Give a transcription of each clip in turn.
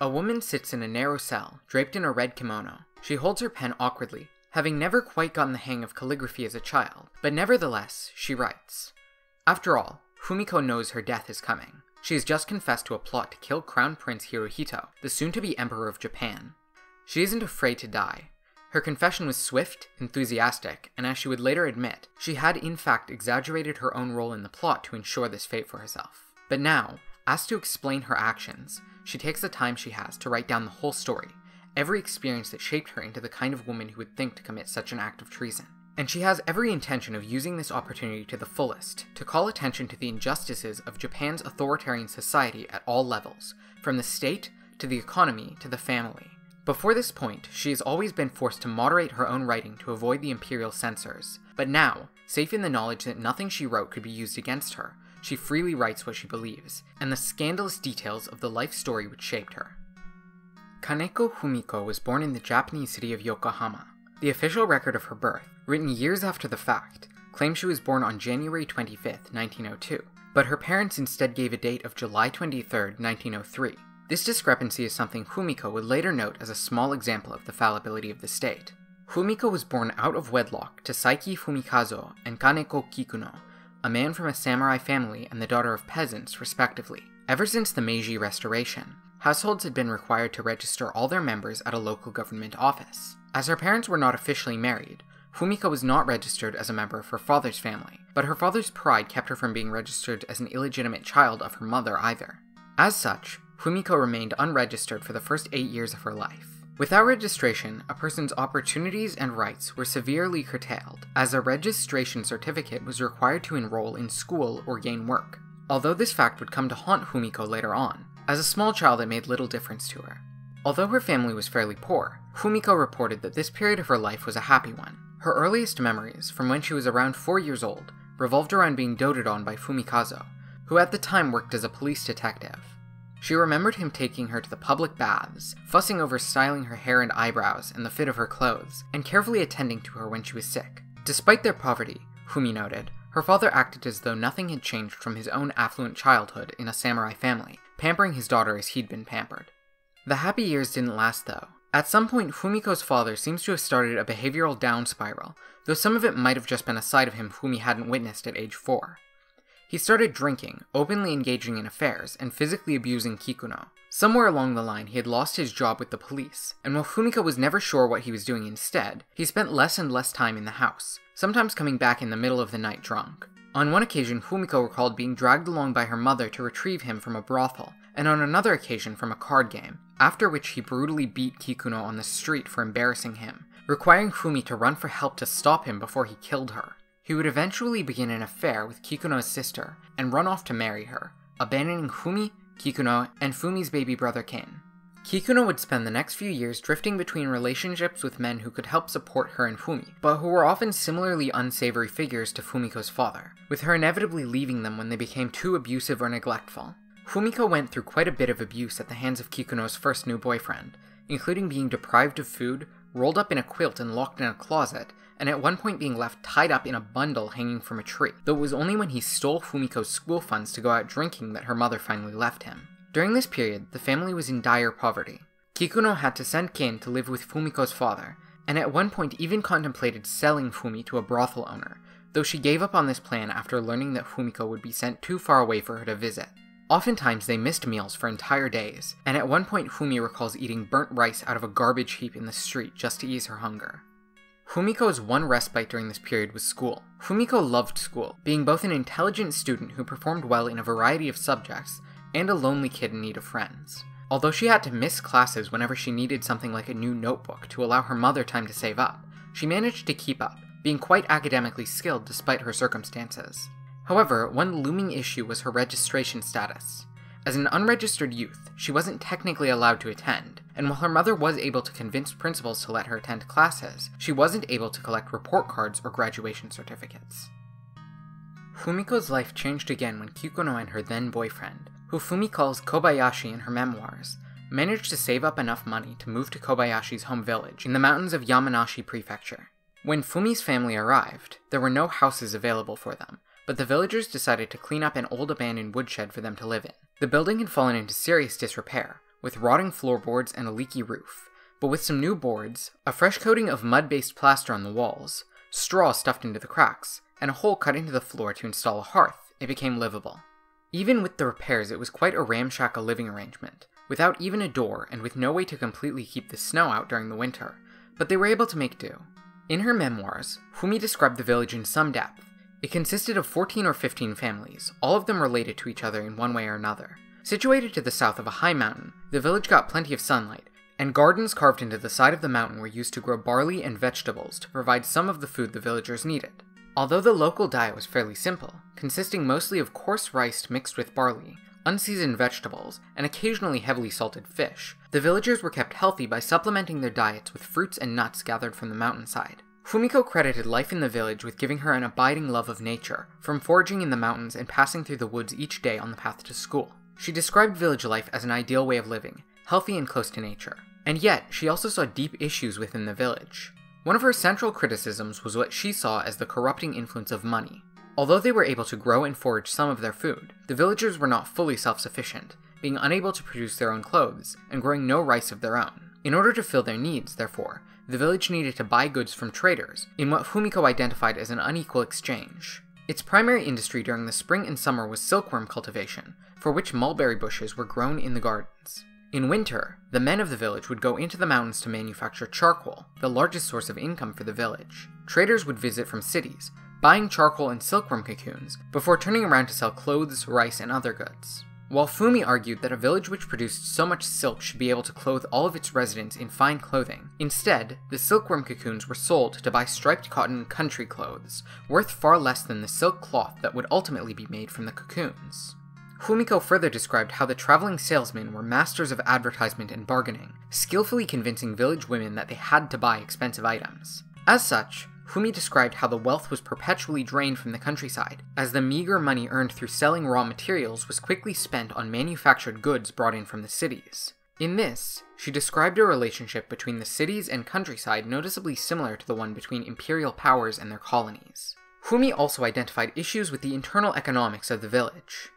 A woman sits in a narrow cell, draped in a red kimono. She holds her pen awkwardly, having never quite gotten the hang of calligraphy as a child, but nevertheless, she writes. After all, Fumiko knows her death is coming. She has just confessed to a plot to kill Crown Prince Hirohito, the soon to be Emperor of Japan. She isn't afraid to die. Her confession was swift, enthusiastic, and as she would later admit, she had in fact exaggerated her own role in the plot to ensure this fate for herself. But now, asked to explain her actions, she takes the time she has to write down the whole story, every experience that shaped her into the kind of woman who would think to commit such an act of treason. And she has every intention of using this opportunity to the fullest to call attention to the injustices of Japan's authoritarian society at all levels, from the state to the economy to the family. Before this point, she has always been forced to moderate her own writing to avoid the imperial censors, but now, safe in the knowledge that nothing she wrote could be used against her, she freely writes what she believes, and the scandalous details of the life story which shaped her. Kaneko Fumiko was born in the Japanese city of Yokohama. The official record of her birth, written years after the fact, claims she was born on January 25, 1902, but her parents instead gave a date of July 23, 1903. This discrepancy is something Fumiko would later note as a small example of the fallibility of the state. Fumiko was born out of wedlock to Saiki Fumikazo and Kaneko Kikuno, a man from a samurai family and the daughter of peasants, respectively. Ever since the Meiji Restoration, households had been required to register all their members at a local government office. As her parents were not officially married, Fumiko was not registered as a member of her father's family, but her father's pride kept her from being registered as an illegitimate child of her mother either. As such, Fumiko remained unregistered for the first eight years of her life. Without registration, a person's opportunities and rights were severely curtailed, as a registration certificate was required to enroll in school or gain work. Although this fact would come to haunt Fumiko later on, as a small child it made little difference to her. Although her family was fairly poor, Fumiko reported that this period of her life was a happy one. Her earliest memories, from when she was around four years old, revolved around being doted on by Fumikazo, who at the time worked as a police detective. She remembered him taking her to the public baths, fussing over styling her hair and eyebrows and the fit of her clothes, and carefully attending to her when she was sick. Despite their poverty, Fumi noted, her father acted as though nothing had changed from his own affluent childhood in a samurai family, pampering his daughter as he'd been pampered. The happy years didn't last though. At some point, Fumiko's father seems to have started a behavioral down spiral, though some of it might have just been a side of him Fumi hadn't witnessed at age 4. He started drinking, openly engaging in affairs, and physically abusing Kikuno. Somewhere along the line, he had lost his job with the police, and while Fumiko was never sure what he was doing instead, he spent less and less time in the house, sometimes coming back in the middle of the night drunk. On one occasion, Fumiko recalled being dragged along by her mother to retrieve him from a brothel, and on another occasion from a card game, after which he brutally beat Kikuno on the street for embarrassing him, requiring Fumi to run for help to stop him before he killed her. He would eventually begin an affair with Kikuno's sister and run off to marry her, abandoning Fumi, Kikuno, and Fumi's baby brother Ken. Kikuno would spend the next few years drifting between relationships with men who could help support her and Fumi, but who were often similarly unsavory figures to Fumiko's father, with her inevitably leaving them when they became too abusive or neglectful. Fumiko went through quite a bit of abuse at the hands of Kikuno's first new boyfriend, including being deprived of food, rolled up in a quilt and locked in a closet, and at one point being left tied up in a bundle hanging from a tree, though it was only when he stole Fumiko's school funds to go out drinking that her mother finally left him. During this period, the family was in dire poverty. Kikuno had to send Ken to live with Fumiko's father, and at one point even contemplated selling Fumi to a brothel owner, though she gave up on this plan after learning that Fumiko would be sent too far away for her to visit. Oftentimes, they missed meals for entire days, and at one point, Fumi recalls eating burnt rice out of a garbage heap in the street just to ease her hunger. Fumiko's one respite during this period was school. Fumiko loved school, being both an intelligent student who performed well in a variety of subjects and a lonely kid in need of friends. Although she had to miss classes whenever she needed something like a new notebook to allow her mother time to save up, she managed to keep up, being quite academically skilled despite her circumstances. However, one looming issue was her registration status. As an unregistered youth, she wasn't technically allowed to attend, and while her mother was able to convince principals to let her attend classes, she wasn't able to collect report cards or graduation certificates. Fumiko's life changed again when Kikuno and her then boyfriend, who Fumi calls Kobayashi in her memoirs, managed to save up enough money to move to Kobayashi's home village in the mountains of Yamanashi Prefecture. When Fumi's family arrived, there were no houses available for them, but the villagers decided to clean up an old abandoned woodshed for them to live in. The building had fallen into serious disrepair, with rotting floorboards and a leaky roof, but with some new boards, a fresh coating of mud based plaster on the walls, straw stuffed into the cracks, and a hole cut into the floor to install a hearth, it became livable. Even with the repairs, it was quite a ramshackle living arrangement, without even a door and with no way to completely keep the snow out during the winter, but they were able to make do. In her memoirs, Fumi described the village in some depth. It consisted of 14 or 15 families, all of them related to each other in one way or another. Situated to the south of a high mountain, the village got plenty of sunlight, and gardens carved into the side of the mountain were used to grow barley and vegetables to provide some of the food the villagers needed. Although the local diet was fairly simple, consisting mostly of coarse rice mixed with barley, unseasoned vegetables, and occasionally heavily salted fish, the villagers were kept healthy by supplementing their diets with fruits and nuts gathered from the mountainside. Fumiko credited life in the village with giving her an abiding love of nature, from foraging in the mountains and passing through the woods each day on the path to school. She described village life as an ideal way of living, healthy and close to nature. And yet, she also saw deep issues within the village. One of her central criticisms was what she saw as the corrupting influence of money. Although they were able to grow and forage some of their food, the villagers were not fully self sufficient, being unable to produce their own clothes and growing no rice of their own. In order to fill their needs, therefore, the village needed to buy goods from traders in what Fumiko identified as an unequal exchange. Its primary industry during the spring and summer was silkworm cultivation, for which mulberry bushes were grown in the gardens. In winter, the men of the village would go into the mountains to manufacture charcoal, the largest source of income for the village. Traders would visit from cities, buying charcoal and silkworm cocoons, before turning around to sell clothes, rice, and other goods. While Fumi argued that a village which produced so much silk should be able to clothe all of its residents in fine clothing, instead, the silkworm cocoons were sold to buy striped cotton country clothes, worth far less than the silk cloth that would ultimately be made from the cocoons. Fumiko further described how the traveling salesmen were masters of advertisement and bargaining, skillfully convincing village women that they had to buy expensive items. As such, Fumi described how the wealth was perpetually drained from the countryside, as the meager money earned through selling raw materials was quickly spent on manufactured goods brought in from the cities. In this, she described a relationship between the cities and countryside noticeably similar to the one between imperial powers and their colonies. Fumi also identified issues with the internal economics of the village.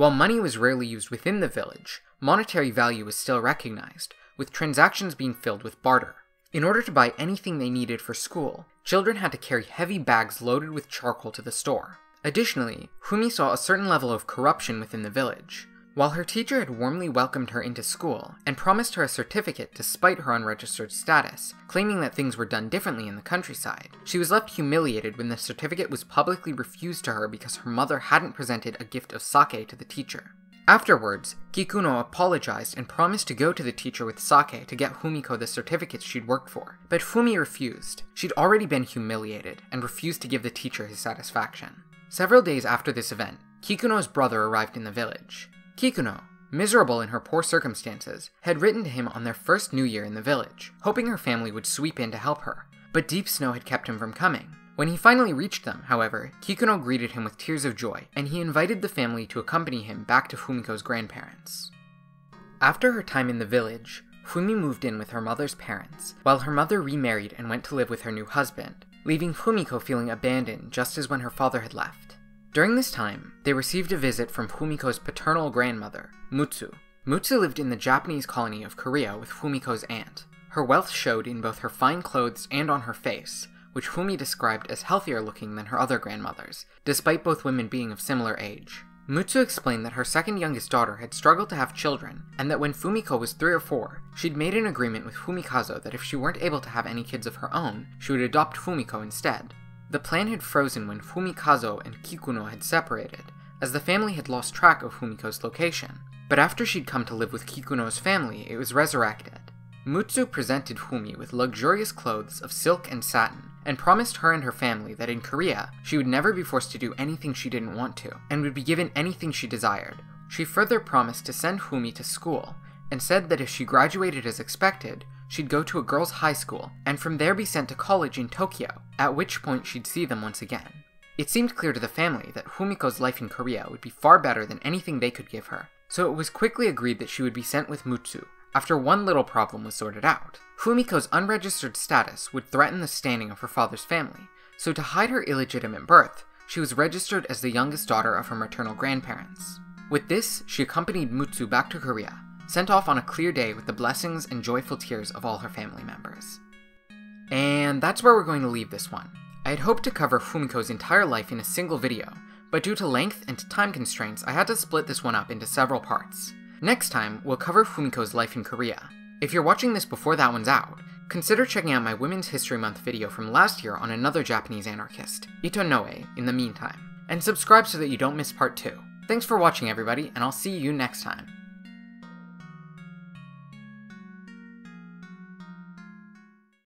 While money was rarely used within the village, monetary value was still recognized, with transactions being filled with barter. In order to buy anything they needed for school, children had to carry heavy bags loaded with charcoal to the store. Additionally, Fumi saw a certain level of corruption within the village. While her teacher had warmly welcomed her into school and promised her a certificate despite her unregistered status, claiming that things were done differently in the countryside, she was left humiliated when the certificate was publicly refused to her because her mother hadn't presented a gift of sake to the teacher. Afterwards, Kikuno apologized and promised to go to the teacher with sake to get Fumiko the certificates she'd worked for, but Fumi refused. She'd already been humiliated and refused to give the teacher his satisfaction. Several days after this event, Kikuno's brother arrived in the village. Kikuno, miserable in her poor circumstances, had written to him on their first new year in the village, hoping her family would sweep in to help her, but deep snow had kept him from coming. When he finally reached them, however, Kikuno greeted him with tears of joy, and he invited the family to accompany him back to Fumiko's grandparents. After her time in the village, Fumi moved in with her mother's parents, while her mother remarried and went to live with her new husband, leaving Fumiko feeling abandoned just as when her father had left. During this time, they received a visit from Fumiko's paternal grandmother, Mutsu. Mutsu lived in the Japanese colony of Korea with Fumiko's aunt. Her wealth showed in both her fine clothes and on her face, which Fumi described as healthier looking than her other grandmothers, despite both women being of similar age. Mutsu explained that her second youngest daughter had struggled to have children, and that when Fumiko was three or four, she'd made an agreement with Fumikazo that if she weren't able to have any kids of her own, she would adopt Fumiko instead. The plan had frozen when Fumikazo and Kikuno had separated, as the family had lost track of Fumiko's location. But after she'd come to live with Kikuno's family, it was resurrected. Mutsu presented Fumi with luxurious clothes of silk and satin, and promised her and her family that in Korea, she would never be forced to do anything she didn't want to, and would be given anything she desired. She further promised to send Fumi to school, and said that if she graduated as expected, she'd go to a girls' high school, and from there be sent to college in Tokyo, at which point she'd see them once again. It seemed clear to the family that Fumiko's life in Korea would be far better than anything they could give her, so it was quickly agreed that she would be sent with Mutsu, after one little problem was sorted out. Fumiko's unregistered status would threaten the standing of her father's family, so to hide her illegitimate birth, she was registered as the youngest daughter of her maternal grandparents. With this, she accompanied Mutsu back to Korea, sent off on a clear day with the blessings and joyful tears of all her family members. And that's where we're going to leave this one. I had hoped to cover Fumiko's entire life in a single video, but due to length and time constraints, I had to split this one up into several parts. Next time, we'll cover Fumiko's life in Korea. If you're watching this before that one's out, consider checking out my Women's History Month video from last year on another Japanese anarchist, Ito Noe, in the meantime. And subscribe so that you don't miss part 2. Thanks for watching everybody, and I'll see you next time.